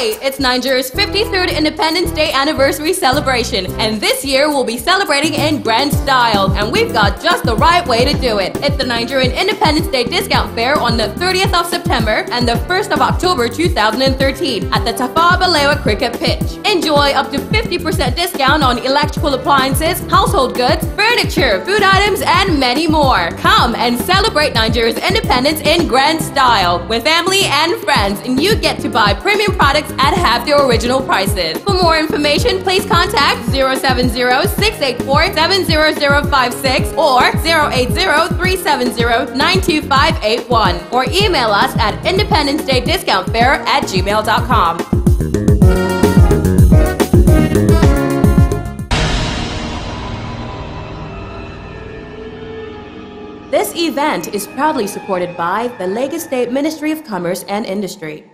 It's Nigeria's 53rd Independence Day anniversary celebration, and this year we'll be celebrating in grand style, and we've got just the right way to do it. It's the Nigerian Independence Day discount fair on the 30th of September and the 1st of October 2013 at the Tafawa Balewa Cricket Pitch. Enjoy up to 50% discount on electrical appliances, household goods, furniture, food items, and many more. Come and celebrate Nigeria's independence in grand style with family and friends, and you get to buy premium products at half their original prices. For more information, please contact 070-684-70056 or 080-370-92581 or email us at independencedaydiscountfair at gmail.com. This event is proudly supported by the Lagos State Ministry of Commerce and Industry.